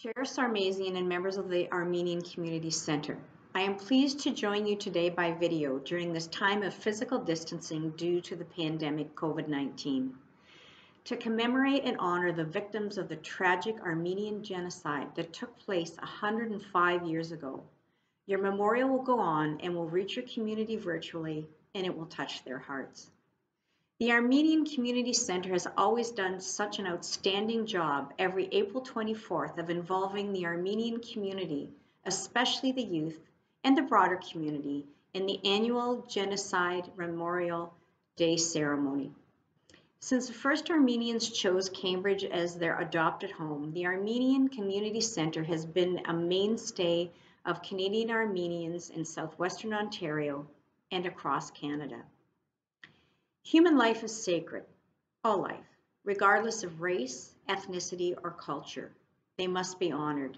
Chair Sarmazian and members of the Armenian Community Center. I am pleased to join you today by video during this time of physical distancing due to the pandemic COVID-19 to commemorate and honor the victims of the tragic Armenian genocide that took place 105 years ago. Your memorial will go on and will reach your community virtually and it will touch their hearts. The Armenian Community Center has always done such an outstanding job every April 24th of involving the Armenian community, especially the youth and the broader community, in the annual Genocide Memorial Day ceremony. Since the first Armenians chose Cambridge as their adopted home, the Armenian Community Center has been a mainstay of Canadian Armenians in southwestern Ontario and across Canada. Human life is sacred, all life, regardless of race, ethnicity, or culture. They must be honored.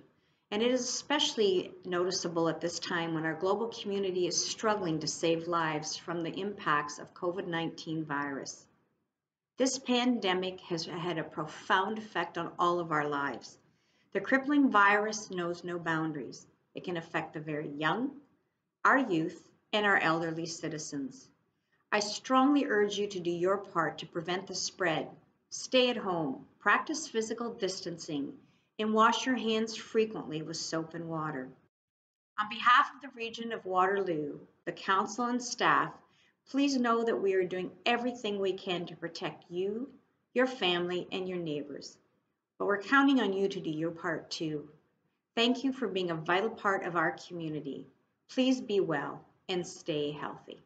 And it is especially noticeable at this time when our global community is struggling to save lives from the impacts of COVID-19 virus. This pandemic has had a profound effect on all of our lives. The crippling virus knows no boundaries. It can affect the very young, our youth, and our elderly citizens. I strongly urge you to do your part to prevent the spread. Stay at home, practice physical distancing, and wash your hands frequently with soap and water. On behalf of the region of Waterloo, the council and staff, Please know that we are doing everything we can to protect you, your family, and your neighbors. But we're counting on you to do your part too. Thank you for being a vital part of our community. Please be well and stay healthy.